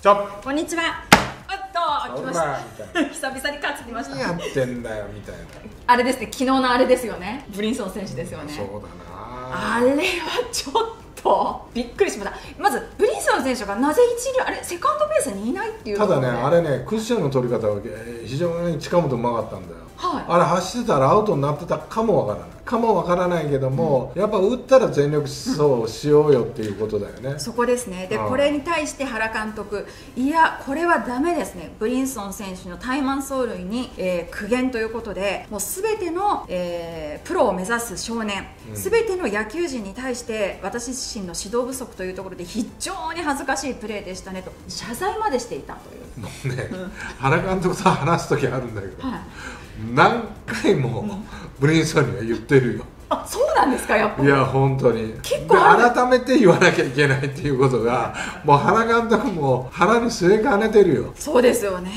ちょっこんにちは。おっと、来ました。久々に勝ってきました。何やってんだよみたいなあれですね、昨日のあれですよね。ブリンソン選手ですよね。そうだなあれはちょっとびっくりしました。まずブリンソン選手がなぜ一塁あれセカンドベースにいないっていうただねあれねクッションの取り方はえー非常に近本うまかったんだよはい。あれ走ってたらアウトになってたかもわからないかもわからないけども、やっぱ打ったら全力疾走しようよっていうことだよね、そこですね。でうん。これに対して原監督いやこれはダメですね。ブリンソン選手の怠慢走塁に、えー苦言ということでもう全ての、えープロを目指す少年うん。全ての野球人に対して私自身の指導不足というところで非常に恥ずかしいプレーでしたねと謝罪までしていたという。もうね、原監督と話す時あるんだけど、はい。何回もブリンソンには言ってるよ、あそうなんですか？やっぱ。いや本当に。結構改めて言わなきゃいけないっていうことが もう原監督も腹に据えかねてるよ。そうですよね。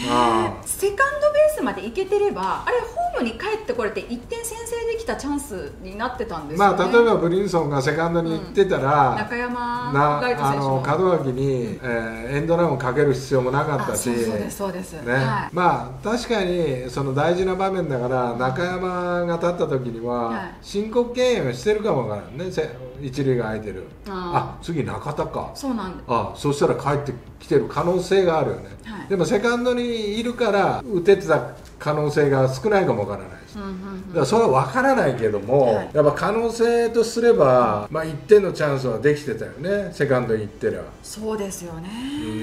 セカンドベースまで行けてればあれホームに帰ってこれて1点先制できたチャンスになってたんですよね。まあ例えばブリンソンがセカンドに行ってたら、中山なあの門脇に、えーエンドランをかける必要もなかったし。あそうですそうです、ね。はい。まあ確かにその大事な場面だから中山が立った時には、はい。申告敬遠をしてるかもわからんね。せ一塁が空いてる。ああ次中田か。そうなんだ。あそしたら帰ってきてる可能性があるよね、はい。でもセカンドにいるから打ててた可能性が少ないかもわからないし、うんうんだからそれは分からないけども、はい。やっぱ可能性とすれば、まあ、1点のチャンスはできてたよね。セカンドに行ってれば、そうですよね、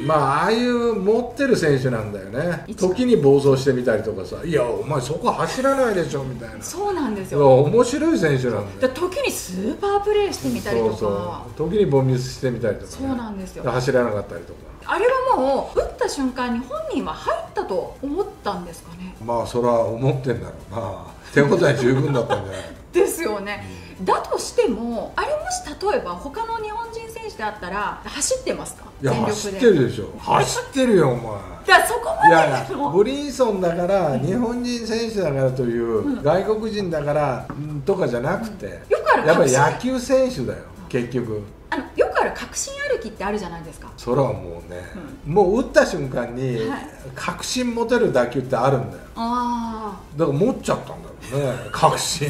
うんまあああいう持ってる選手なんだよね。時に暴走してみたりとかさ「いやお前そこ走らないでしょ」みたいな。そうなんですよ。面白い選手なんだよ。で時にスーパープレーしてみたりとか。そうそう。時にボミスしてみたりとか、ね、そうなんですよ。走らなかったりとか。あれはもう打った瞬間に本人は入ったと思ったんですかね。まあそれは思ってんだろうな。手応え十分だったんじゃない ですよね、だとしてもあれもし例えば他の日本人選手であったら走ってますか？いや走ってるでしょ。走ってるよお前。そこまいやいやブリンソンだから日本人選手だからという、外国人だからうんとかじゃなくて、よくあるやっぱり野球選手だよ結局。あのよくある確信歩きってあるじゃないですか。それはもうね、もう打った瞬間にはい。確信持てる打球ってあるんだよ。あだから持っちゃったんだろうね確信。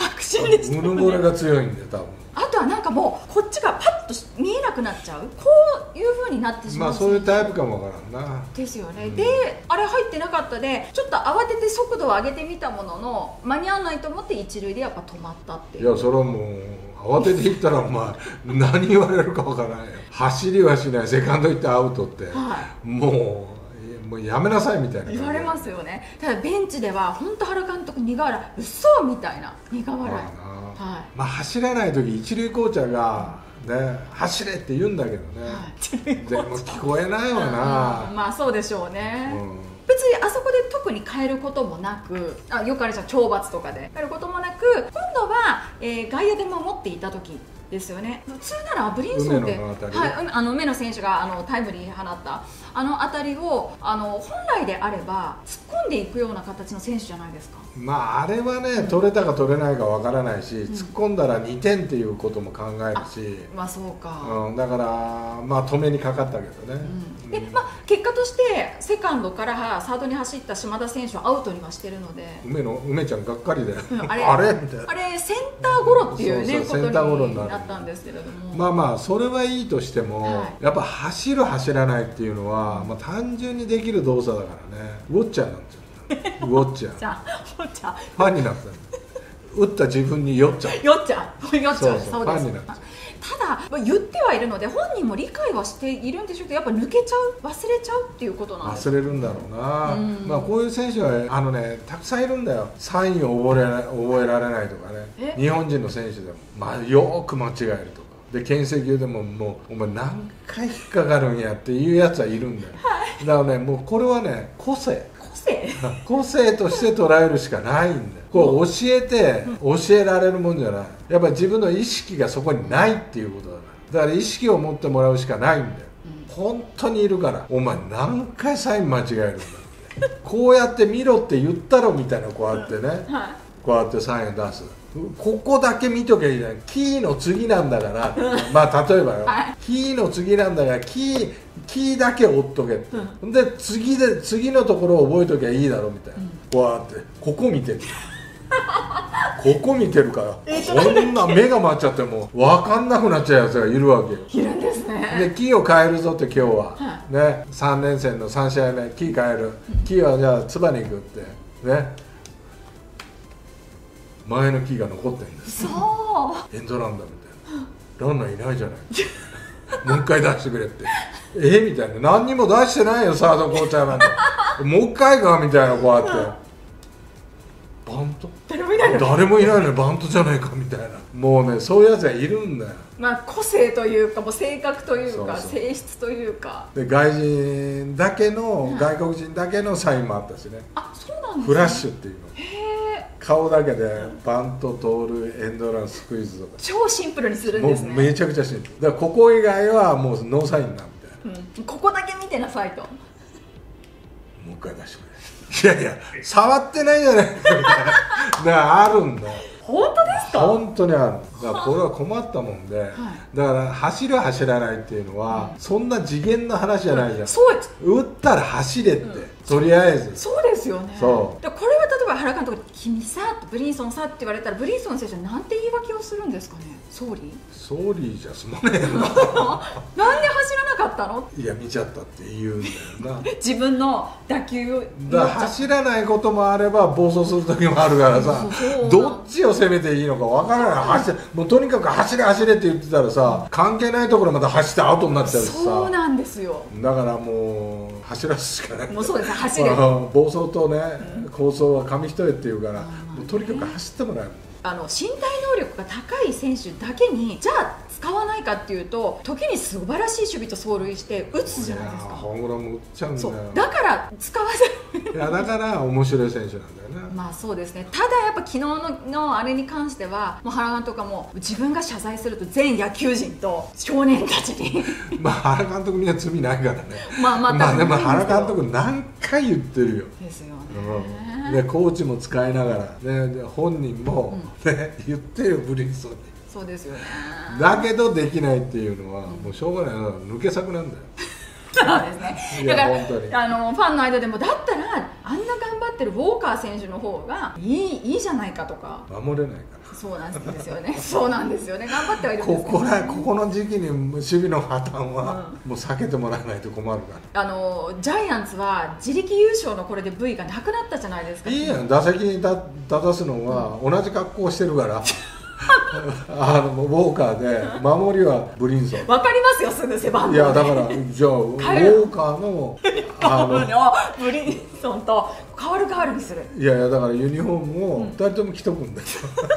あ 確信でしたうぬぼれが強いんだよ多分あとはなんかもうこっちがパッとし見えなくなっちゃう？こういう風になってしまうまあそういうタイプかもわからんな。ですよね、であれ入ってなかったでちょっと慌てて速度を上げてみたものの間に合わないと思って一塁でやっぱ止まったっていう。いやそれはもう慌てていったらお前 何言われるかわからないよ。走りはしない。セカンド行ってアウトって、はもうもうやめなさいみたいな言われますよね。ただベンチでは本当原監督苦笑い嘘みたいな。苦笑い。はまあ走れない時一塁コーチャーがね走れって言うんだけどね、はい。でも聞こえないわうんな、まあそうでしょうね、うん。別にあそこで特に変えることもなくあよくあるじゃん懲罰とかで。変えることもなく今度は、えー外野で守っていた時ですよね。普通ならブリンソンで梅野の当たり？はい、あの梅野選手があのタイムリー放ったあの当たりをあの本来であれば突っ込んでいくような形の選手じゃないですか。まああれはね取れたか取れないかわからないし、突っ込んだら2点っていうことも考えるし、まあそうか、うん、だからまあ止めにかかったけどね、うん。でまあ、結果としてセカンドからサードに走った島田選手はアウトにはしてるので。梅の梅ちゃんがっかりで、うんあれあれ？あれセンターゴロっていうねそうそうセンターゴロになる。ことになったんですけれども、まあまあそれはいいとしても、はい。やっぱ走る走らないっていうのは、まあ、単純にできる動作だからね。ウォッチャーなんですよ。ウォッチャー。ファンになったの打った自分に酔っちゃう。よっちゃんよっちゃうそう。そうです。ファンになっちゃうただまあ言ってはいるので本人も理解はしているんでしょうけどやっぱ抜けちゃう忘れちゃうっていうことなんです。忘れるんだろうな、うん。まあ、こういう選手はあのねたくさんいるんだよ。サインを覚えられ覚えられないとかえ？ね日本人の選手でも、まあ、よーく間違えるとか。で牽制球でももうお前何回引っかかるんやっていうやつはいるんだよ、だからねもうこれはね個性。個性？個性として捉えるしかないんだよこう教えて教えられるもんじゃない。やっぱり自分の意識がそこにないっていうことだから。だから意識を持ってもらうしかないんだよ、本当にいるから。お前何回サイン間違えるんだって。こうやって見ろって言ったろみたいなこうやってね。はこうやってサインを出す。ここだけ見ときゃいいじゃん。キーの次なんだから。まあ例えばよ、はい。キーの次なんだからキーキーだけ追っとけって、で次で次のところを覚えときゃいいだろみたいな、わーってここ見て。るここ見てるから。こんな目が回っちゃってもう分かんなくなっちゃうやつがいるわけよ。いるんですね。でキーを変えるぞって今日は、はね。3連戦の3試合目キー変える、キーはじゃあつばに行くって。ね。前のキーが残ってんですそうエンドランだみたいな。ランナーいないじゃない。もう一回出してくれって。えみたいな。何にも出してないよサードコーチャーなんて。もう一回かみたいなこうやって誰もいないのにバントじゃないかみたいな。もうねそういうやつがいるんだよ。まあ個性というかもう性格というか性質というか。で外人だけの外国人だけのサインもあったしね。あそうなんですね。フラッシュっていうの。へえ。顔だけでバント通るエンドランスクイズとか。超シンプルにするんもうですね。めちゃくちゃシンプル。だからここ以外はもうノーサインなんみたいな。うん。ここだけ見てなさいと。もう一回出してくれいやいや触ってないじゃない。あるんだ。よ本当ですか？本当にあるだからこれは困ったもんで、だから走る走らないっていうのは、そんな次元の話じゃないじゃん、そうです。打ったら走れって、とりあえず。そうですよね。そう。でこれは例えば原監督に「君さ」ブリンソンさって言われたらブリンソン選手はなんて言い訳をするんですかね？総理？ソーリーじゃ済まねえのな。んで走らなかったの？いや見ちゃったって言うんだよな。自分の打球をだから走らないこともあれば暴走する時もあるからさどっちを攻めていいのかわからない。走れもうとにかく走れ走れって言ってたらさ関係ないところまで走ってアウトになっちゃうしさ。そうなんですよ。だからもう走らすしかない。もうそうですね走れ。あの暴走とね構想は紙一重っていうからもうとにかく走ってもらうあの身体能力が高い選手だけにじゃあ使わないかっていうと時に素晴らしい守備と走塁して打つじゃないですやかホームランも打っちゃうんだよそう。だから使わせる。いやだから面白い選手なんだよねまあそうですね。ただやっぱ昨日ののあれに関してはもう原監督はもう自分が謝罪すると全野球人と少年たちに。まあ原監督には罪ないからね。まあまあまあでも原監督何回言ってるよ。ですようん、ね、でコーチも使いながら、ね、で本人も、ね言ってよブリンソンに。そうですよね。だけどできないっていうのは、もうしょうがない。抜け作なんだよ。そうですね。いやだから本当に。あのファンの間でもだったらあんなってるウォーカー選手の方がいいいいじゃないかとか。守れないから。そうなんですよね。そうなんですよね。頑張ってはいるんでこすけど。こらここの時期に守備の破綻は、もう避けてもらわないと困るから。あのジャイアンツは自力優勝のこれで V がなくなったじゃないですか。いいやん。打席に立立たすのは同じ格好をしてるから あのウォーカーで守りはブリンソン。わかりますよすぐ背番号いやだからじゃあウォーカーの あののブリンソンと変わる変わるにする。いやいやだからユニフォームを2人とも着とくんだよ、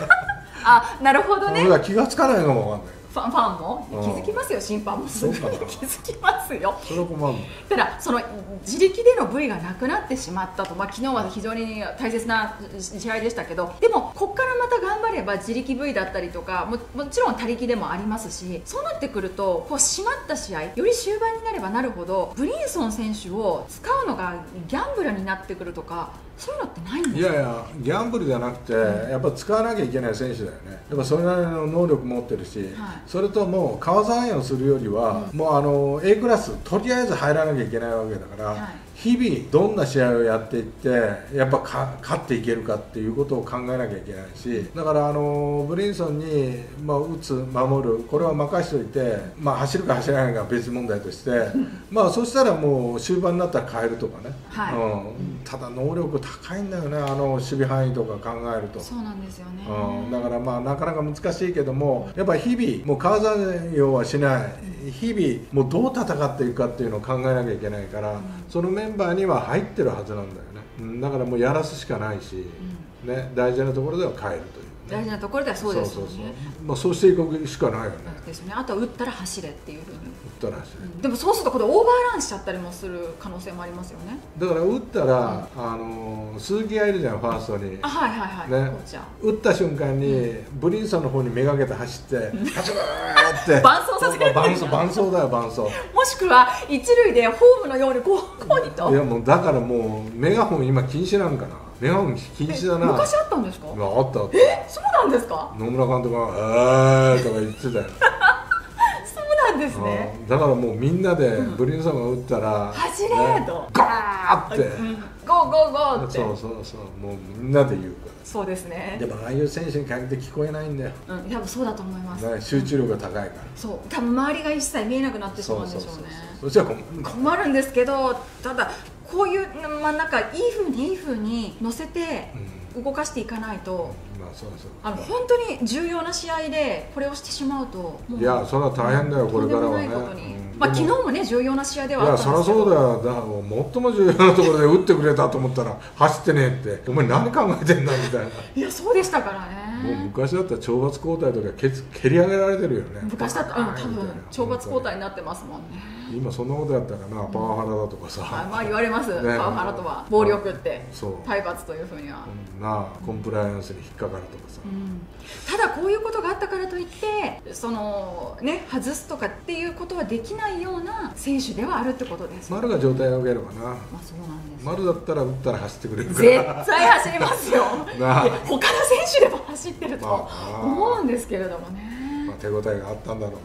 あなるほどね。俺ら気がつかないかもわかんないファンファンもうん。気づきますよ審判もすぐ。に 気づきますよ。それは困るのただその自力での V がなくなってしまったと、まあ、昨日は非常に大切な試合でしたけど。でもここからまた頑張れば自力 V だったりとかももちろん他力でもありますし。そうなってくるとこう締まった試合より終盤になればなるほどブリンソン選手を使うのがギャンブルになってくるとかそういうのってないんですかいやいやギャンブルじゃなくて、やっぱ使わなきゃいけない選手だよね。やっぱそれなりの能力持ってるし、はい。それともう川沢園をするよりは、もうあの A クラスとりあえず入らなきゃいけないわけだから、はい。日々どんな試合をやっていってやっぱか勝っていけるかっていうことを考えなきゃいけないしだからあのブリンソンに、まあ、打つ守るこれは任しておいて、まあ、走るか走らないかは別問題として、まあそしたらもう終盤になったら変えるとかね、はい。うん、ただ能力高いんだよねあの守備範囲とか考えると。そうなんですよね、うん、だからまあなかなか難しいけどもやっぱ日々もう川沢用はしない。日々もうどう戦っていくかっていうのを考えなきゃいけないから、そのメンバーには入ってるはずなんだよね、うん、だからもうやらすしかないし、ね、大事なところでは変えるという、ね、大事なところではそうですよね。そうそうそう。まあ、そうしていくしかないよね。ですよね。あとは打ったら走れっていうふうに。打ったら走るでもそうするとこれオーバーランしちゃったりもする可能性もありますよね。だから打ったら、あの鈴木がいるじゃんファーストに。あはいはいはい、ね。打った瞬間に、ブリンソンの方にめがけて走って、走るーって。伴走させる伴走伴走だよ伴走。もしくは一塁でホームのようにこうこうにと。いやもうだからもうメガホン今禁止なんかな日本禁止だな。昔あったんですか？あったあった。えそうなんですか？野村監督が「えー」とか言ってたよ。そうなんですね。うん。だからもうみんなでブリンソンが打ったら、走れねと。ガーって、うん。ゴーゴーゴーって。そうそうそう。もうみんなで言うかそうですね。らでもああいう選手に限って聞こえないんだよ、うん。多分そうだと思います。ね、集中力が高いから。そう。多分周りが一切見えなくなってしまうんでしょうね。そしたら困るんですけどただこういうまあなんかいい風にいい風に乗せて動かしていかないと、まあそうそうあの本当に重要な試合でこれをしてしまうといやそれは大変だよこれからはね。まあ、昨日もね重要な試合でいはあやそりゃったんですけど。そうだよ。だからもう最も重要なところで打ってくれたと思ったら走ってねえって。お前何考えてんだみたいな。いやそうでしたからもうね昔だったら懲罰交代とか蹴蹴り上げられてるよね。昔だったうん多分懲罰交代になってますもんね。今そんなことやったらなパワハラだとかさ、はいまあ言われます、ね。パワハラとは暴力って体罰というふうには、なあコンプライアンスに引っかかるとかさ、うん。ただこういうことがあったからといってそのね外すとかっていうことはできないような選手ではあるってことです、丸が状態を上げればな。まあそうなんです丸だったら打ったら走ってくれるか絶ら対走りますよ。他の選手でも走ってるとまあ思うんですけれどもね、まあ、手応えがあったんだろう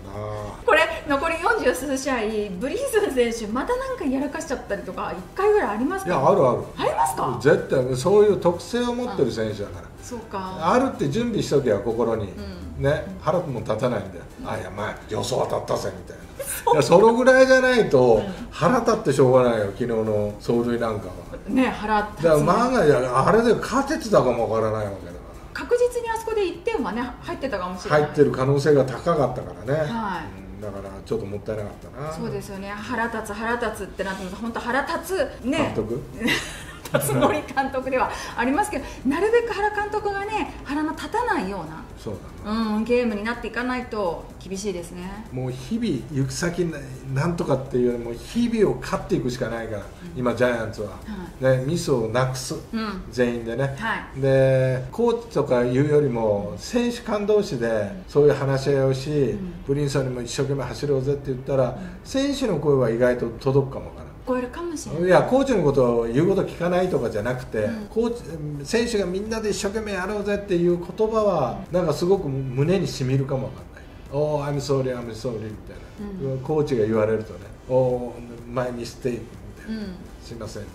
これ残り40数試合ブリンソン選手またなんかやらかしちゃったりとか1回ぐらいありますか？ないやあるある。ありますか？絶対そういう特性を持ってる選手だから。そうか。あるって準備しとけば心に、うね。腹も立たないんだよ、あいやまあ予想当たったぜみたいな。いやそのぐらいじゃないと腹立ってしょうがないよ昨日の走塁なんかは。ね腹立つだから万が一あれで勝ててたかもわからないわけだ。か確実にあそこで1点はね入ってたかもしれない。ら入ってる可能性が高かったからね、はい。うんだからちょっともったいなかったな。そうですよね。腹立つ腹立つってなってます。本当腹立つね。監督？辰森監督ではありますけどなるべく原監督がね腹の立たないようなそうだな、うん、ゲームになっていかないと厳しいですね。もう日々行く先ななんとかっていうよりも日々を勝っていくしかないから、今ジャイアンツは、ね、ミスをなくす、うん。全員でね、はい。でコーチとかいうよりも選手間同士でそういう話し合いをし、ん。ブリンソンにも一生懸命走ろうぜって言ったら、選手の声は意外と届くかもわからない。超えるかもしれない。いやコーチのことを言うこと聞かないとかじゃなくて、うん。コーチ選手がみんなで一生懸命やろうぜっていう言葉はなんかすごく胸にしみるかもわかんない「おお、I'm sorry, I'm sorry」みたいな、コーチが言われるとね「おお、マイミステイク」みたいな、うん。すいません」って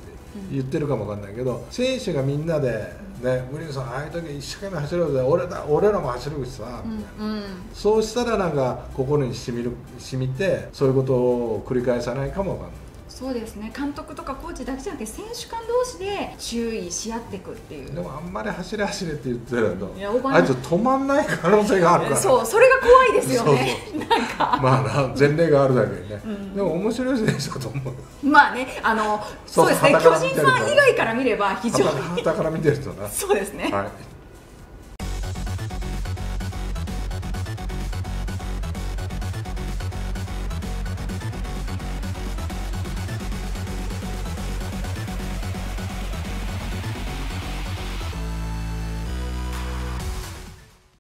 言ってるかもわかんないけど選手がみんなで、ね、ブリンソンああいう時一生懸命走ろうぜ俺だ俺らも走るしさ、みたいな。うんそうしたらなんか心にしみるしみてそういうことを繰り返さないかもわかんない。そうですね。監督とかコーチだけじゃなくて選手間同士で注意し合っていくっていう。でもあんまり走れ走れって言ってるとあいつ止まんない可能性があるから。そうそれが怖いですよね。なんか。まあな前例があるだけにね、うん。でも面白い選手だと思う。まあねあのそそううですね。巨人ファン以外から見れば非常に。旗から見てるとなそうですね、はい